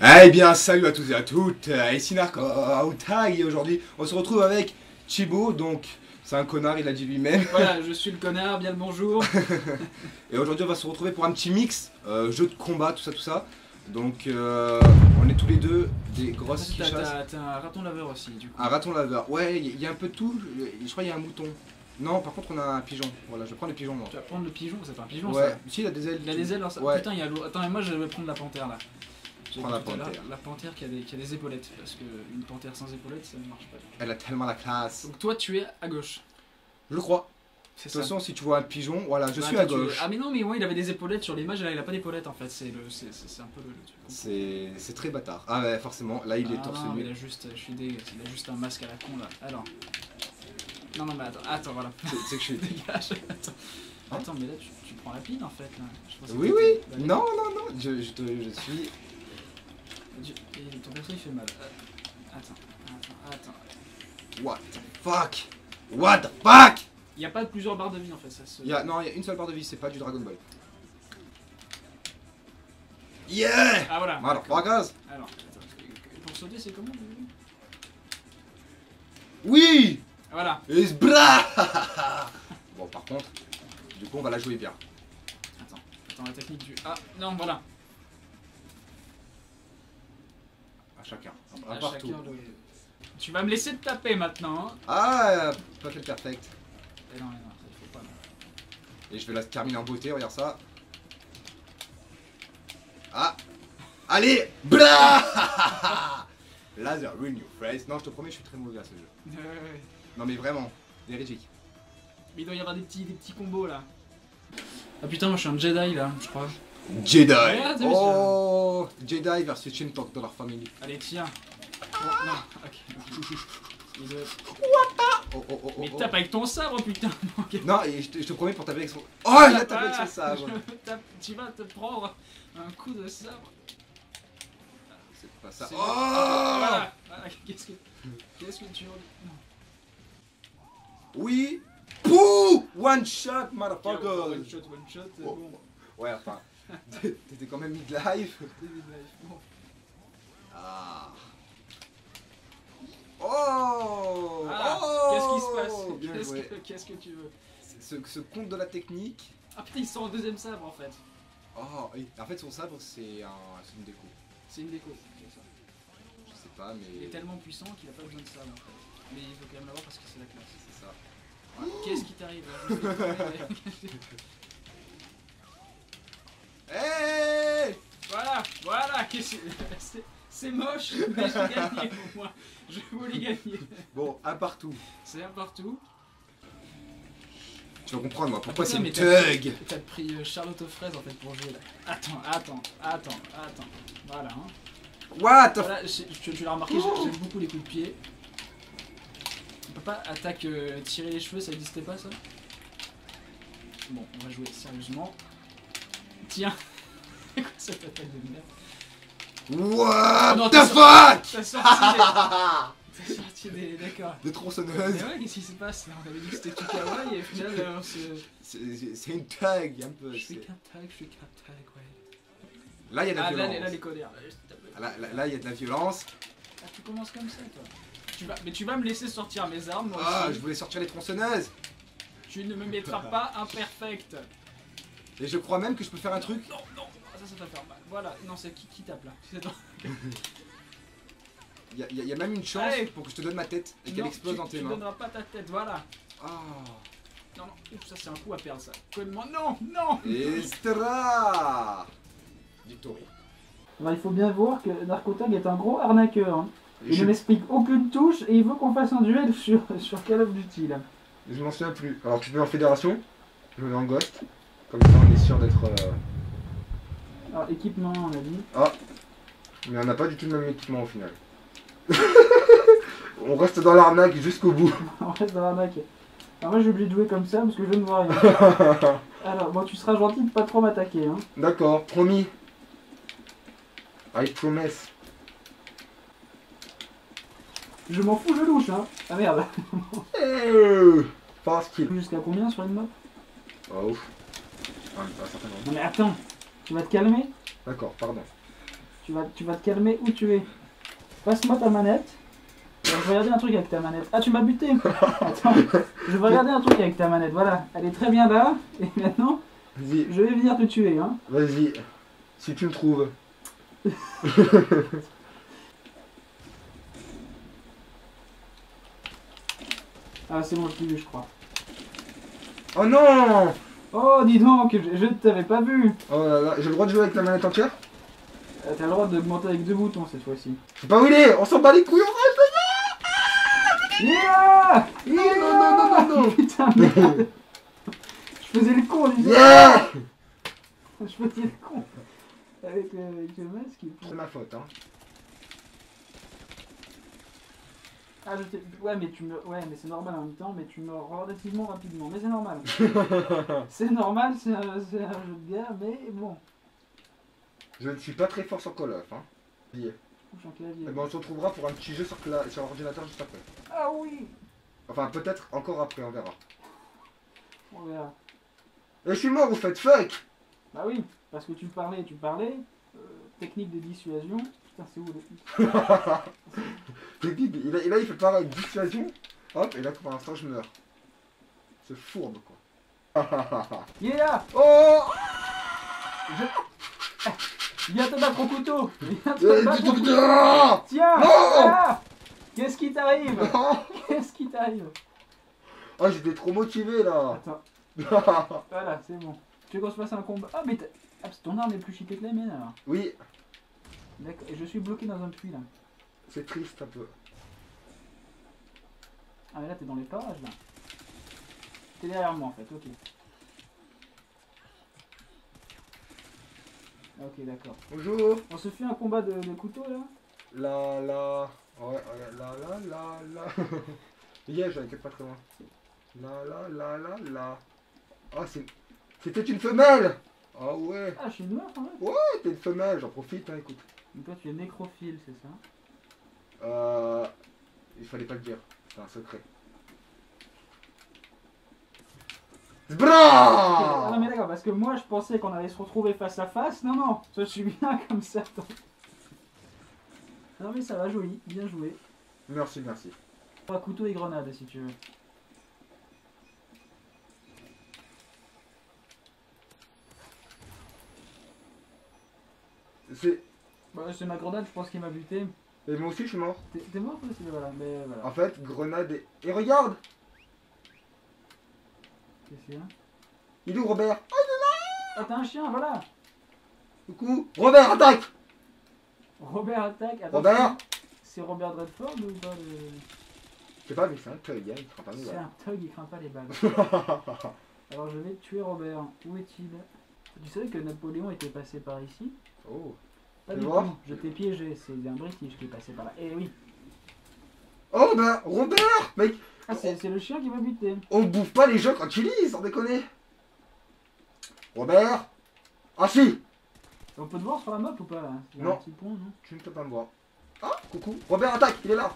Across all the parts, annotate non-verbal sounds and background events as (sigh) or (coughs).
Eh bien, salut à tous et à toutes, euh, ici Narc Outai et aujourd'hui on se retrouve avec Chibo, donc c'est un connard, il a dit lui-même. (laughs) Voilà, je suis le connard, bien le bonjour. (laughs) Et aujourd'hui on va se retrouver pour un petit mix, euh, jeu de combat, tout ça, tout ça. Donc euh, on est tous les deux des grosses t'as un raton laveur aussi, du coup. Un raton laveur, ouais, il y, a un peu de tout, je crois qu'il y a un mouton. Non, par contre on a un pigeon, voilà, je prends le pigeon moi. Tu vas prendre le pigeon, c'est pas un pigeon Ouais, ça. si il a des ailes. Il a des ailes, alors ça. Ouais. Putain, il y a l'eau. Attends, mais moi je vais prendre la panthère là. Prends la panthère. La panthère qui a, des, qui a des épaulettes, parce qu'une panthère sans épaulettes ça ne marche pas. Elle a tellement la classe. Donc toi tu es à gauche. Je crois. C'est De toute façon, si tu vois un pigeon, voilà, je Ouais, suis à tu gauche. Ah mais non, mais ouais, il avait des épaulettes sur l'image, là il a pas d'épaulettes en fait, c'est c'est, c'est, c'est un peu le, le truc. C'est c'est très bâtard. Ah ouais, forcément, là il est Ah torse non, mais nu. il a juste, je suis dégueu, il a juste un masque à la con là. Alors. Non, non, mais attends, attends, voilà. Tu sais que je suis. (laughs) Dégage. Attends. Attends, mais là tu, tu prends la pile en fait. Là. Je Oui, oui. t'étais- Non, non, non. Je, je, te- je suis. Ton perso il fait mal. Attends, attends, attends. What the fuck? What the fuck? Il a pas plusieurs barres de vie en fait, ça se. Il y a, Non, il y a une seule barre de vie, c'est pas du Dragon Ball. Yeah Ah voilà. Alors, d'accord. gaz Alors, attends, pour sauter c'est comment Oui Voilà. Et ce bras (laughs) Bon, par contre, du coup, on va la jouer bien. Attends, attends, la technique du. Ah, non, voilà. Chacun. À partout. chacun Tu vas me laisser te taper maintenant. Hein Ah, pas fait perfect. Eh non, mais non, ça il faut pas. non. Et je vais la terminer en beauté, regarde ça. Ah Allez Blah (laughs) Laser ruin your face. Non, je te promets, je suis très mauvais à ce jeu. Ouais, ouais, ouais. Non, mais vraiment, véridique. Mais il doit y avoir des petits, des petits combos là. Ah putain, moi je suis un Jedi là, je crois. Jedi ça Oh Jedi versus Shintok de leur famille. Allez, tiens. Oh, non, ok. Doit- Oh, oh, oh, oh, Mais oh. tape avec ton sabre, putain. (laughs) Non, et je te, je te promets pour taper avec son. Oh, il a tapé avec Ah, son sabre (laughs) je tape- Tu vas te prendre un coup de sabre. C'est pas ça. Oh Voilà. Voilà, Qu'est-ce que. Qu'est-ce que tu. Non. Oui Pouh One shot, One motherfucker shot, one shot, c'est Oh. bon. Ouais, enfin. (laughs) T'étais quand même mid-life. David Life, bon. Ah. Oh Ah, Oh Qu'est-ce qui se passe Qu'est-ce que- tu veux Ce, ce compte de la technique. Ah putain, il sort un deuxième sabre en fait. Oh, et en fait, son sabre, c'est un, c'est une déco. C'est une déco. c'est ça. Je sais pas, Il est mais tellement puissant qu'il a pas besoin de sabre en fait. Mais il faut quand même l'avoir parce que c'est la classe. c'est ça. Qu'est-ce qui t'arrive (laughs) Hey Voilà, voilà, qu'est-ce que c'est C'est moche, mais j'ai gagné au moins. Je voulais gagner. Bon, un partout. C'est un partout. Tu vas comprendre, moi, pourquoi c'est une thug T'as pris euh, Charlotte aux fraises en fait pour jouer là. Attends, attends, attends, attends. Voilà. Hein. What Voilà, tu, tu l'as remarqué, j'ai- j'aime beaucoup les coups de pied. On peut pas attaque euh, tirer les cheveux, ça existait pas ça? Bon, on va jouer sérieusement. Tiens C'est quoi cette attaque de merde What non, the t'as fuck T'as sorti des... T'as (laughs) sorti des... D'accord. Des Mais tronçonneuses. ouais, qu'est-ce qui se passe là? On avait dit que c'était tout kawaii et au final euh, on se... C'est- une thug, un peu. Je suis qu'un tag, je suis qu'un tag, ouais. Là, il y a de la Ah là, violence. les- là les colères. là, tape. Là, là- là, il y a de la violence. Ah, tu commences comme ça toi tu vas... Mais tu vas me laisser sortir mes armes moi Ah, aussi. je voulais sortir les tronçonneuses. Tu ne me mettras pas imperfect. Et je crois même que je peux faire un truc. Non, non, ah, ça, ça va faire mal. Voilà, non, c'est qui, qui tape là. Il y, a- il y a- il y a même une chance Allez. pour que je te donne ma tête et qu'elle explose tu, dans tes tu mains. donneras pas ta tête, voilà. Ah. Non, non, ouf, ça c'est un coup à perdre ça. Comment Non, non Estra Victory. Alors, il faut bien voir que Narcotag est un gros arnaqueur. hein. Il Je, ne m'explique aucune touche et il veut qu'on fasse un duel sur, sur Call of Duty. Là. je m'en souviens plus. Alors tu peux en fédération? Je vais en ghost. Comme ça on est sûr d'être. euh, Alors, équipement, on a dit. Mais on n'a pas du tout le même équipement au final. (laughs) on reste dans l'arnaque jusqu'au bout. (laughs) on reste dans l'arnaque. Alors, moi, j'ai oublié de jouer comme ça parce que je ne vois rien. Alors, bon, tu seras gentil de pas trop m'attaquer. Hein. D'accord, promis. I promise. Je m'en fous, je louche. Hein. Ah merde. Euh, Fast kill. Jusqu'à combien sur une map? Oh, ouf. Non, mais attends. Tu vas te calmer D'accord, pardon. Tu vas, tu vas te calmer où tu es. Passe-moi ta manette. Je vais regarder un truc avec ta manette. Ah, tu m'as buté (laughs) Attends, je vais regarder un truc avec ta manette. Voilà, elle est très bien là. Et maintenant, je vais venir te tuer. Hein. vas-y. Si tu me trouves. (laughs) Ah, c'est bon, je vu, je crois. Oh non Oh, dis donc, je, ne t'avais pas vu. Oh là là, j'ai le droit de jouer avec la manette entière Euh, T'as le droit d'augmenter avec deux boutons cette fois-ci. Je sais pas où il est On s'en bat les couilles, on reste Yeah Yeah Non, non, non, non, non. (laughs) Putain, (laughs) merde Je faisais le con, dis. Yeah (laughs) Je faisais le con. Avec, euh, avec le masque C'est ma faute, hein. Ah. Ouais, mais tu me... Ouais, mais c'est normal en même temps, mais tu meurs relativement rapidement. Mais c'est normal. (laughs) c'est normal, c'est un, jeu de guerre, mais bon. Je ne suis pas très fort sur Call of, hein. Clavier. ben, on se retrouvera pour un petit jeu sur, cla- sur ordinateur juste après. Ah oui Enfin, peut-être encore après, on verra. On verra. Et je suis mort, vous faites fuck Bah oui, parce que tu parlais, tu parlais. euh, technique de dissuasion. Putain, c'est où le... C'est et là, et là, il fait pareil, dissuasion. Hop, et là pour l'instant je meurs. C'est fourbe quoi. (laughs) Il est là oh Viens te battre au couteau Viens te battre au couteau Ah Tiens voilà. Qu'est-ce qui t'arrive Qu'est-ce qui t'arrive Oh j'étais trop motivé là Attends, (laughs) voilà, c'est bon. Tu veux qu'on se fasse un combat? Ah, mais ah, ton arme est plus cheatée que la mienne alors. Oui, D'accord, et je suis bloqué dans un puits là. c'est triste un peu. Ah, mais là t'es dans les parages là. T'es derrière moi en fait, ok. Ok, d'accord. Bonjour On se fait un combat de, de couteau là? La la... Ouais, ouais, la la la la... (laughs) Yeah, pas très loin. La la la la la... Oh c'est... C'était une femelle Ah ouais Ah, je suis une meuf en fait. Ouais, t'es une femelle, j'en profite, hein, écoute. Donc toi tu es nécrophile, c'est ça? Euh... Il fallait pas le dire, c'est un secret. Ah Bra non mais d'accord, parce que moi je pensais qu'on allait se retrouver face à face. Non, non, je suis bien (laughs) comme ça. Non mais ça va, joli, bien joué. Merci, merci. Pas couteau et grenade si tu veux. C'est... Bah, c'est ma grenade, je pense qu'il m'a buté. Et moi aussi je suis mort. T'es mort aussi, voilà. Mais voilà. En fait, grenade et... Et regarde Qu'est-ce qu'il y a? Il est où Robert? Ah, t'as un chien, voilà Coucou Robert, attaque Robert attaque. Attends, Robert C'est Robert Redford ou pas le... Je sais pas, mais c'est un thug, hein, il craint pas C'est balles. un thug, il craint pas les balles. (laughs) Alors je vais tuer Robert. Où est-il? Tu savais que Napoléon était passé par ici? Oh. Pas Tu du vois tout. Je t'ai piégé, c'est un British qui est passé par là. Eh oui. Oh bah, Robert Mec, Ah, c'est le chien qui m'a buté. on bouffe pas les jeux quand tu lis, sans déconner Robert Ah si On peut te voir sur la map ou pas là a Non. Un petit pont, non Tu ne peux pas me voir. Ah, coucou Robert, attaque, il est là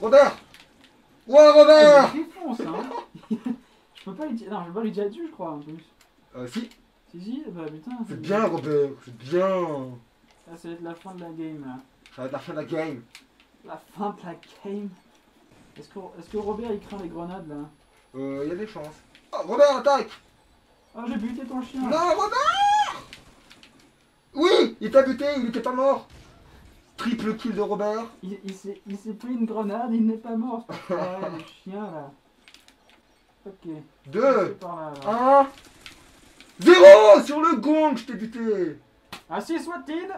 Robert Ouais, Robert Ah, il défonce, hein (laughs) Je peux pas lui tirer. Non, je peux pas lui tirer dessus, je crois, en plus. Euh, si, Si, si, bah putain. c'est bien, Robert, c'est bien Ah, ça va être la fin de la game là. Ça va être la fin de la game. La fin de la game. Est-ce que, est que Robert il craint les grenades là? Euh, il y a des chances. Oh, Robert, attaque Ah, j'ai buté ton chien Non, Robert Oui, il t'a buté, il était pas mort Triple kill de Robert. Il, il s'est pris une grenade, il n'est pas mort. vrai, (laughs) le chien là. Ok. Deux C'est par là, alors. Un Zéro Sur le gong, je t'ai buté Ainsi (laughs) soit-il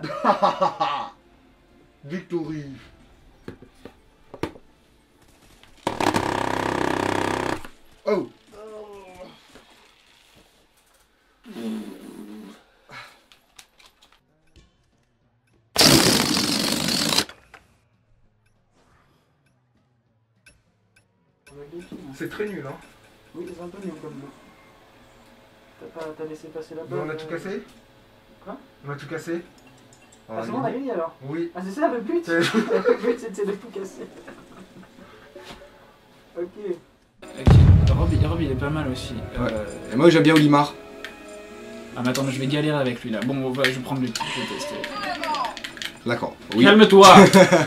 Victory Oh. C'est très nul, hein Oui, c'est un peu mieux comme. T'as pas t'as laissé passer la Mais balle on a tout euh, cassé? Quoi On a tout cassé Ah, c'est bon, on a gagné alors Oui. Ah, c'est ça le but C'est- Le but (laughs) c'était de tout casser. ok. Ok, Rob, Rob, il est pas mal aussi. Ouais. Euh, Et moi j'aime bien Olimar. Ah mais attends, je vais galérer avec lui là. Bon, on va- je vais prendre le petit, je vais tester. D'accord. Oui. Calme-toi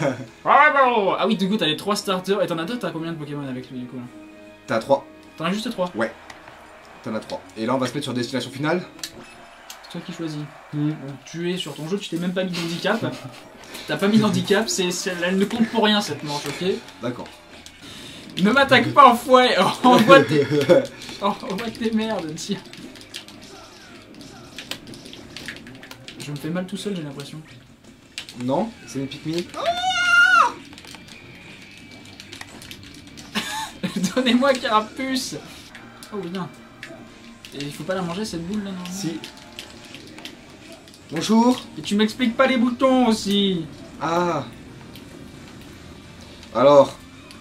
(laughs) Ah oui, du coup, t'as les 3 starters. Et t'en as deux, t'as combien de Pokémon avec lui, du coup là T'as 3. T'en as juste 3 T'en as 3. Et là, on va se mettre sur destination finale. C'est toi qui choisis. Donc, tu es sur ton jeu, tu t'es même pas mis d'handicap. T'as pas mis d'handicap, c'est, c'est- elle ne compte pour rien cette manche, ok D'accord. Ne m'attaque pas, enfoiré Envoie tes... Envoie tes merdes, tiens Je me fais mal tout seul, j'ai l'impression. non, c'est mes Pikmin. (laughs) Donnez-moi Carapuce Oh bien. Et il faut pas la manger cette boule là, non Si. Bonjour. Et tu m'expliques pas les boutons aussi Ah. Alors,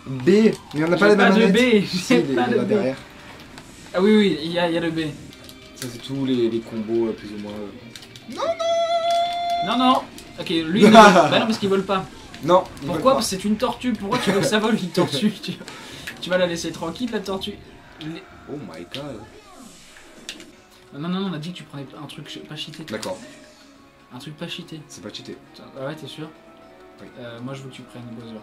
B. Mais on n'a pas la pas de. B Si, (laughs) pas de là B derrière. Ah oui, oui, il y a, il y a le B. Ça, c'est tous les, les combos, euh, plus ou moins. euh. Non, non Ok, lui, il. (laughs) Bah non, parce qu'il vole pas. Non. Pourquoi? Parce que c'est une tortue. Pourquoi tu veux que ça vole une tortue? (laughs) Tu... tu vas la laisser tranquille, la tortue Les-. Oh my god. Non, non, non, on a dit que tu prenais un truc pas cheaté. D'accord. Un truc pas cheaté. C'est pas cheaté. Ah ouais, t'es sûr Oui. Euh, moi, je veux que tu prennes Bowser.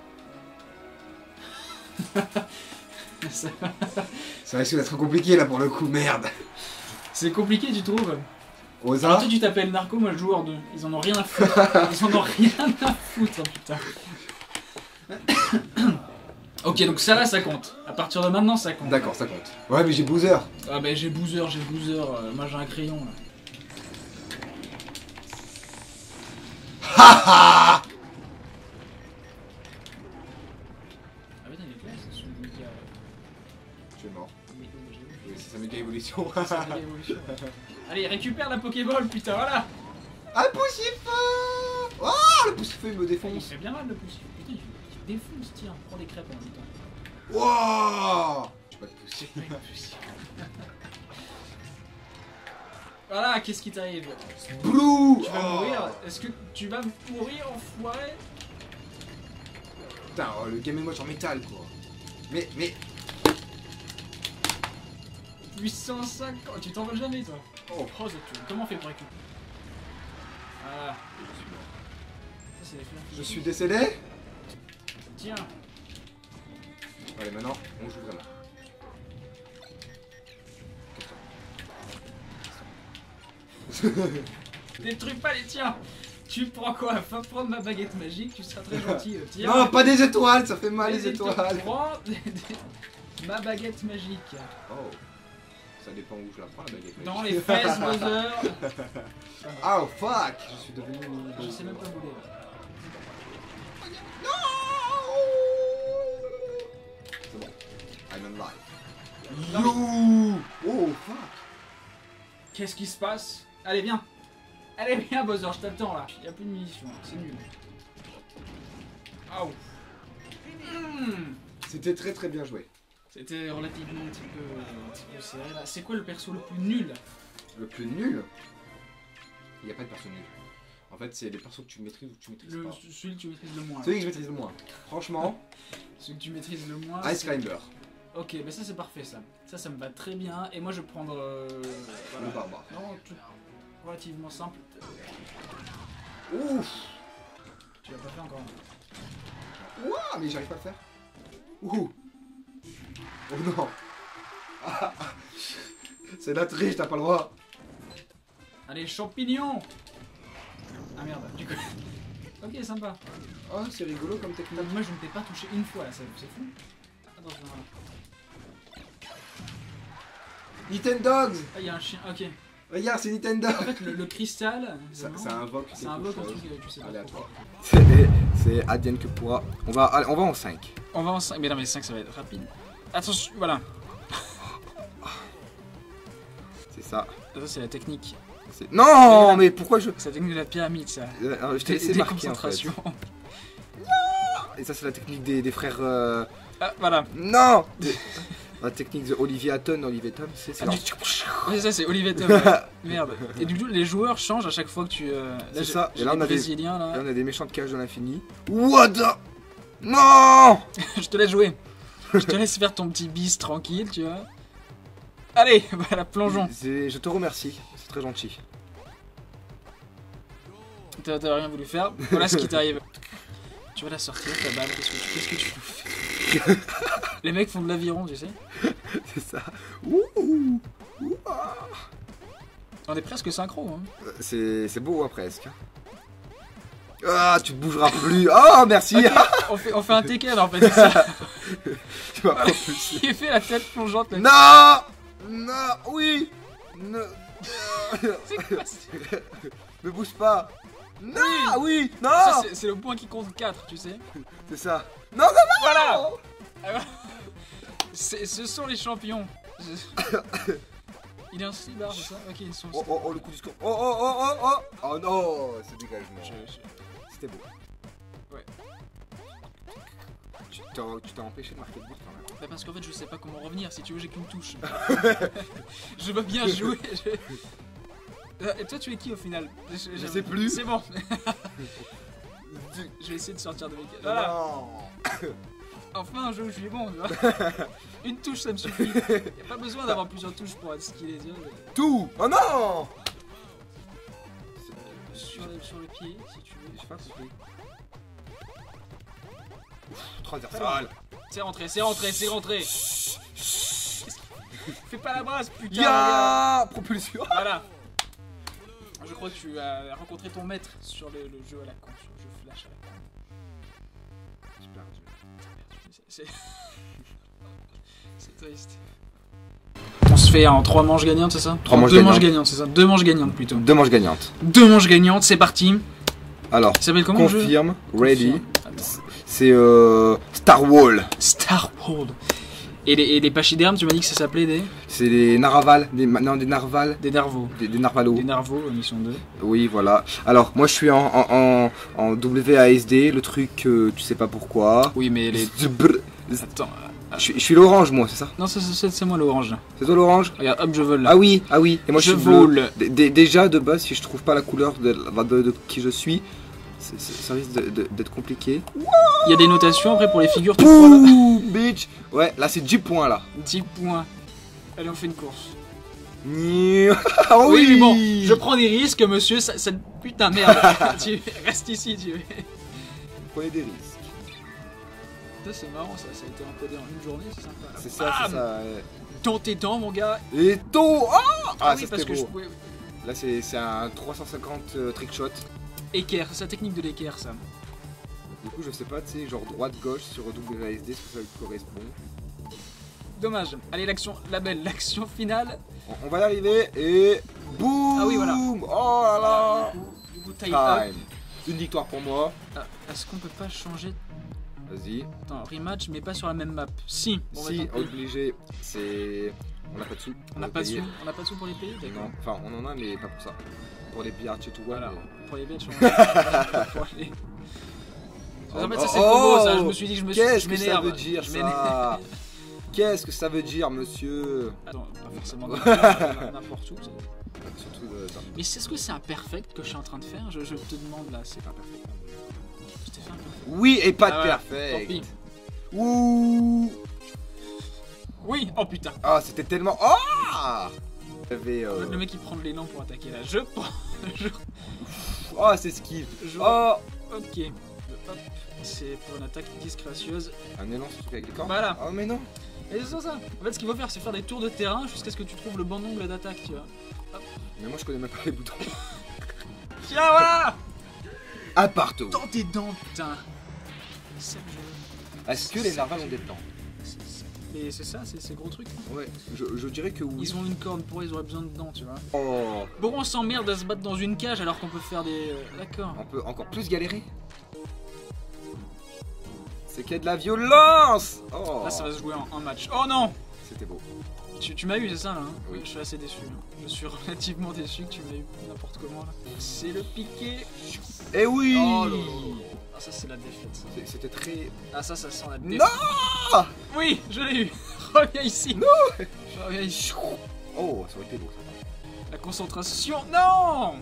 Ça- (laughs) Ça risque d'être compliqué là pour le coup, merde. c'est compliqué, tu trouves Alors toi, tu t'appelles Narco, moi, je joue hors 2. Ils en ont rien à foutre. Ils en ont rien à foutre, putain. (coughs) ok, donc ça là, ça compte. À partir de maintenant, ça compte. D'accord, ça compte. Ouais, mais j'ai Boozer. Ah bah j'ai Boozer, j'ai Boozer. euh, moi, j'ai un crayon, là. Ha Ah putain, il est classe, ce méga... Tu es mort. vu. Oui, c'est sa méga évolution. C'est la méga évolution. (laughs) Allez, récupère la Pokéball, putain, voilà Un poussif Oh Le poussif il me Il défonce. fait bien mal le poussif. Putain, il, il défonce, tiens, prends des crêpes en même temps. Wow J'ai pas de poussif. (laughs) Voilà, qu'est-ce qui t'arrive Blue Tu vas Oh. mourir Est-ce que tu vas mourir, enfoiré Putain, oh, le Game Watch en métal quoi. Mais, mais. 850 Tu t'envoles jamais, toi Oh. Oh. Comment on fait pour récupérer. Ça, c'est les fleurs. Je suis décédé Tiens Allez, maintenant, on joue vraiment. (laughs) Détruis pas les tiens Tu prends quoi? Va prendre ma baguette magique, tu seras très gentil. euh, Tiens Non, pas des étoiles, ça fait mal les Vas-y, étoiles. Prends (laughs) ma baguette magique. Oh. Ça dépend où je la prends la baguette. Dans magique. les fesses, Bowser (laughs) Oh fuck Je suis devenu. Je sais même pas voler. là. C'est bon. I'm alive. Yo Oh fuck Qu'est-ce qui se passe? Allez, viens Allez, viens, Bowser, je t'attends là. Y'a plus de munitions, c'est nul. Aouh Hmm. C'était très très bien joué. C'était relativement un petit peu, un petit peu serré là. C'est quoi le perso le plus nul? Le plus nul? Il n'y a pas de perso nul. En fait, c'est les persos que tu maîtrises ou que tu maîtrises le, pas. Celui que tu maîtrises le moins. Celui que je maîtrise le moins. Franchement, (laughs) Celui que tu maîtrises le moins. Ice Climber, Ok, bah ça c'est parfait ça. Ça, ça me va très bien. Et moi je vais prendre. euh, voilà. le barbare. Non, relativement simple. Ouf Tu l'as pas fait encore. Ouah, mais j'arrive pas à le faire. Ouh Oh non Ah, ah. C'est la triche, t'as pas le droit. Allez, champignon Ah merde, du coup. ok, sympa. Oh, c'est rigolo comme technique. Moi je ne t'ai pas touché une fois là, c'est fou. Attention, voilà. Nintendogs Ah, il y a un chien, ok. Regarde, c'est Nintendo En fait, le, le cristal. Ça, vraiment, ça invoque ça invoque un truc, euh, tu sais pas. aléatoire. (laughs) C'est Advienne que pourra. On va, allez, on va en 5. On va en 5, mais non, mais 5 ça va être rapide. Attention, voilà. (laughs) C'est ça. Ça, c'est la technique. Non, mais pourquoi je. C'est la technique de la pyramide, ça. Euh, je t'ai laissé Des marquer en fait. concentrations. (laughs) Et ça, c'est la technique des, des frères. euh, Ah, voilà. Non La technique de Olivier Hatton, Olivier Tom, c'est c'est Ah, Oui, ça, c'est Olivier Tom. (laughs) ouais. Merde. Et du coup, les joueurs changent à chaque fois que tu. euh, là, ça. Et là, on a des- Brésiliens, Là, là. on a des méchantes cages de l'infini. What the... Non (laughs) Je te laisse jouer. Je te laisse faire ton petit bis tranquille, tu vois. Allez, (laughs) voilà, plongeons. Je te remercie, c'est très gentil. T'as rien voulu faire. Voilà ce qui t'arrive. Tu vas la sortir, ta balle. Qu'est-ce que tu, qu'est-ce que tu nous fais? Les mecs font de l'aviron, tu sais. (laughs) C'est ça. Ouh, On est presque synchro. Hein. C'est c'est beau, hein, presque. Ah, tu bougeras plus. Ah, merci. Ok, on, fait, on fait un Tekken en fait, ça. (laughs) tu m'as propulsé. (laughs) Il fait la tête plongeante. là. Non Non Oui Ne... Quoi Me bouge pas Non Oui, Non c'est- le point qui compte 4, tu sais. C'est ça. Non, non, Voilà non Ah. C'est- (laughs) Ce sont les champions. (coughs) Il est un slibard, c'est ça Ok, ils sont. Oh, oh, oh, le coup du score. Oh, oh, oh, oh, oh Oh non C'est dégagement. C'était beau. Ouais. Tu t'as empêché de marquer le but quand même. Bah parce qu'en fait je sais pas comment revenir, si tu veux j'ai qu'une touche. (laughs) je veux bien (laughs) jouer. je- Euh, Et toi tu es qui au final Je, Je sais plus. C'est bon. je vais essayer de sortir de mes Voilà. Non (coughs) Enfin un jeu où je suis bon, tu vois. (laughs) Une touche ça me suffit. Y a pas besoin d'avoir plusieurs touches pour être skillé. tu vois. Tout Oh non Sur, le- sur le pied si tu veux. Je sais pas compris. Transversal C'est rentré, c'est rentré, c'est rentré. Fais pas la brasse putain. Ya Propulsion Voilà. Je crois que tu as rencontré ton maître sur le, le jeu à la con, sur le jeu flash à la con. C'est- triste. On se fait en trois manches gagnantes, c'est ça Trois En manches Deux manches gagnantes. gagnantes, c'est ça Deux manches gagnantes plutôt. Deux manches gagnantes. Deux manches gagnantes, c'est parti. Alors, s'appelle comment confirme, ready. C'est euh, Star Wall. Star World. Et les, et les pachydermes, tu m'as dit que ça s'appelait des C'est des Naraval, des, non, des Narval, Des nervos. des, des Narvalos. Des narvos, mission 2. Oui, voilà. Alors, moi je suis en, en, en, en WASD, le truc, euh, tu sais pas pourquoi. Oui, mais les. Attends. Je suis, je suis l'orange, moi, c'est ça Non, c'est- moi l'orange. C'est toi l'orange Regarde, hop, je vole. Ah oui, ah oui. Et moi je, je suis bleu. vole. D- d- Déjà, de base, si je trouve pas la couleur de, de- de qui je suis, ça risque d'être compliqué. Il y a des notations après pour les figures, Pouh, bitch Ouais, là c'est 10 points là. 10 points. Allez, on fait une course. Ah oui, mais bon, je prends des risques, monsieur. Ça, ça... Putain, merde. (laughs) tu restes ici, tu Prenez des risques. Ça, C'est marrant, ça, ça a été encodé en une journée, c'est sympa. C'est ça, c'est ça. ouais. Dans tes dents, mon gars. Et tôt Ah, ah oui, ça parce que je pouvais. Là c'est c'est un 350 euh, trick shot. Équerre, c'est la technique de l'équerre, ça. Du coup, je sais pas, tu sais, genre droite-gauche sur WASD, est-ce que ça lui correspond? Dommage. Allez, l'action, la belle, (laughs) l'action finale. on, on va y arriver et boum Ah oui, voilà. Oh là là Du coup, du coup, time up. Une victoire pour moi. Ah, Est-ce qu'on peut pas changer Vas-y. Attends, rematch, mais pas sur la même map. Si. Bon, bah, si, obligé, c'est. On n'a pas de sous. On n'a pas de sous. On pas de sous pour les payer, d'accord. Non, enfin on en a mais pas pour ça. Pour les billards et tout, Voilà, mais- pour les bêtes, je (laughs) pour les... En fait, ça c'est Oh, ça. oh, Je me suis dit, je me suis. Qu'est-ce que ça veut dire ça. (laughs) Qu'est-ce que ça veut dire monsieur? Attends, pas forcément (laughs) n'importe où. Surtout de- dans- Mais c'est ce que c'est un perfect que je suis en train de faire? Je, je te demande là, c'est pas perfect. Je t'ai fait un perfect. Oui et pas Ah, de voilà, perfect. Ouh Oui, oh putain. Ah c'était tellement. Ah J'avais. euh, Le mec il prend de l'élan pour attaquer là. Je prends. Je. Oh c'est esquive. je... Oh Ok. Hop. C'est pour une attaque disgracieuse. Un élan sur avec les corps. Voilà. Oh mais non. Et c'est ça. En fait, ce qu'il faut faire, c'est faire des tours de terrain jusqu'à ce que tu trouves le bon angle d'attaque, tu vois. Mais moi je connais même pas les boutons. (laughs) Tiens, voilà À partout. Dans tes dents, putain. Est-ce que les narvals ont des plans C'est- c'est- ça, c'est ces gros trucs. Ouais, je, je dirais que oui. Ils ont une corne, pourquoi ils auraient besoin de dents, tu vois Oh, Bon, on s'emmerde à se battre dans une cage alors qu'on peut faire des. euh, D'accord. on peut encore plus galérer. C'est qu'il y a de la violence Oh Là, ça va se jouer en un match. Oh non C'était beau. Tu, tu m'as eu, c'est ça là hein Oui. Je suis assez déçu. hein. Je suis (laughs) relativement déçu que tu m'aies eu n'importe comment là. C'est le piqué. Eh oui Oh là là. Ah, ça, c'est la défaite. ça. C'est- C'était très... Ah, ça, ça sent la défaite. Non Oui, je l'ai eu. (laughs) Reviens ici. Non Reviens ici. Oh, ça aurait été beau ça. La concentration. Non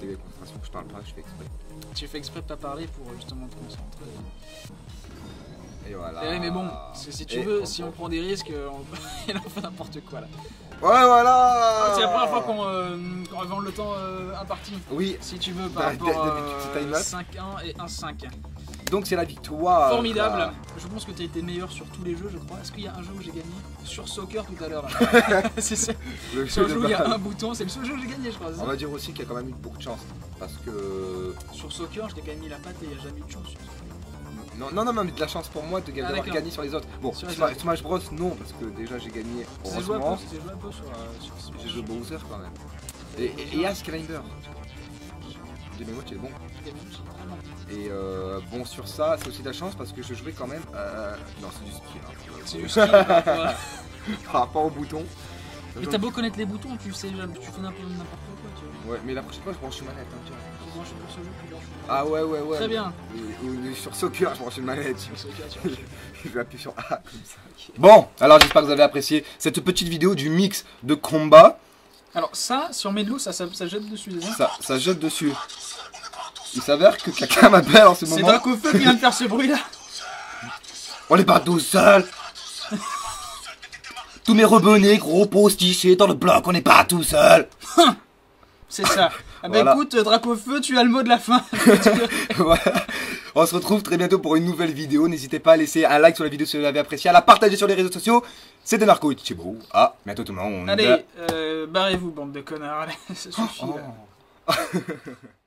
Des concentrations que je parle pas, je fais exprès. Tu fais exprès de pas parler pour euh, justement te concentrer. Et voilà. Oui, mais bon, c'est- si tu Et veux, on- si on prend des risques, euh, on, il (laughs) en fait n'importe quoi là. Ouais, voilà Ah, c'est la première fois qu'on euh, revend le temps euh, imparti. Oui, Si tu veux, par Bah, rapport à lapse. 5-1 et 1-5. donc c'est la victoire. Formidable. Je pense que tu as été meilleur sur tous les jeux, je crois. Est-ce qu'il y a un jeu où j'ai gagné Sur Soccer tout à l'heure. là. (laughs) c'est ça. Le Sur jeu le jeu où il y a un bouton, c'est le seul jeu où j'ai gagné, je crois. On va dire aussi qu'il y a quand même eu beaucoup de chance. Parce que. Sur Soccer, je t'ai quand même mis la patte et il n'y a jamais eu de chance. sur Soccer. Non, non, non, mais de la chance pour moi de Ah, d'avoir gagné sur les autres. Bon. Smash Bros, non, parce que déjà j'ai gagné. C'est joué un peu, sur. euh. J'ai joué Bowser quand même. Et, et, et Ash Climber. De mémoire, tu es bon. J'ai j'ai Et euh, bon, sur ça, c'est aussi de la chance parce que je jouais quand même. euh, Non, c'est du skill. hein. C'est du skill. (laughs) par rapport au bouton. Mais t'as beau connaître les boutons, tu sais tu fais n'importe n'importe quoi, tu vois. Ouais, mais la prochaine fois, je branche une manette. Hein, tu vois. Pour ce jeu. Ah ouais, ouais, ouais. Très bien. Ou- sur Soccer, je branche une manette. Sur Soccer, tu. Je vais appuyer sur A comme ça. Bon, alors j'espère que vous avez apprécié cette petite vidéo du mix de combat. Alors ça, sur Medlou, ça, ça, ça jette dessus déjà. Ça, ça jette dessus. Il s'avère que quelqu'un m'appelle en ce C'est moment. Dracofeu qui vient de faire ce bruit là. On n'est pas tout seul. Tous mes rebonnés, gros postichés dans le bloc, on n'est pas tout seul. (laughs) C'est ça. Ah bah Voilà. écoute, Dracofeu, tu as le mot de la fin. (laughs) Voilà. On se retrouve très bientôt pour une nouvelle vidéo. N'hésitez pas à laisser un like sur la vidéo si vous l'avez appréciée, à la partager sur les réseaux sociaux. C'était Narco et Chibo. À bientôt tout le monde. Allez, euh, barrez-vous, bande de connards. Allez, (laughs) ça suffit. Oh. (laughs)